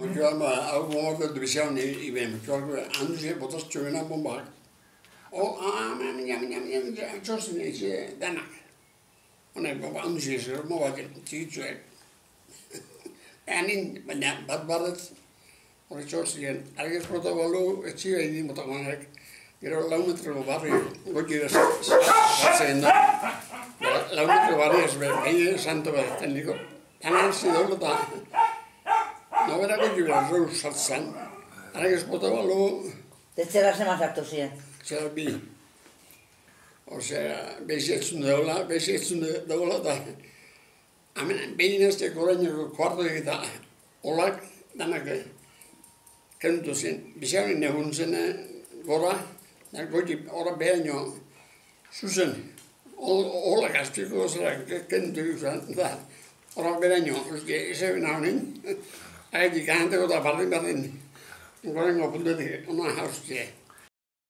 Kyllä mä avoimuutta visio niin iven, kyllä andu se potas tjöna bomba. O a mä minä minä minä jos niin se tänä. On ei bomba andu se se mo vakin tiitsue. Äänin minä badbadat. Oli josien alges protokolu etsiä niin mutta kun he Quiero la un metro barrio, lo quiero haciendo. La un metro barrio es ver, santo. Ahora que es potaba lo Tetxera zeman sartu ziren. se bi. O sea, besetzen dola, besetzen dola da. Hemen behin ez teko oraineko kuarto egita olak danak kentu zen. Bizarren egun zen gora, da goti ora behaino zuzen. Olak azpiko zera kentu izan da. Ora behaino, 哎，自家那个咋办呢？咋办呢？我嘞，我碰到这个，我蛮好说的。